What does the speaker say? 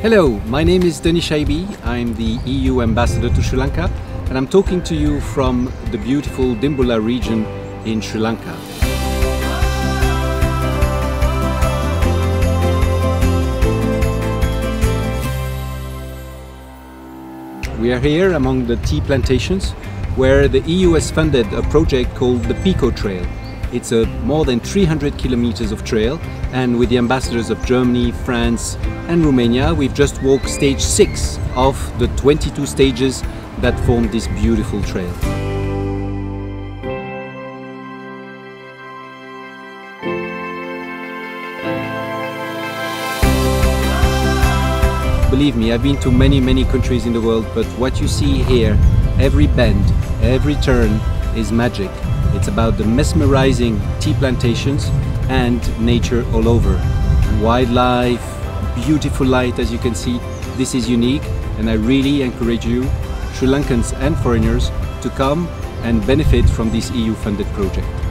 Hello, my name is Denis Chaibi. I'm the EU ambassador to Sri Lanka and I'm talking to you from the beautiful Dimbula region in Sri Lanka. We are here among the tea plantations where the EU has funded a project called the Pekoe Trail. It's a more than 300 kilometers of trail and with the ambassadors of Germany, France and Romania we've just walked stage 6 of the 22 stages that form this beautiful trail. Believe me, I've been to many, many countries in the world, but what you see here, every bend, every turn is magic. It's about the mesmerizing tea plantations and nature all over. Wildlife, beautiful light as you can see. This is unique and I really encourage you, Sri Lankans and foreigners, to come and benefit from this EU funded project.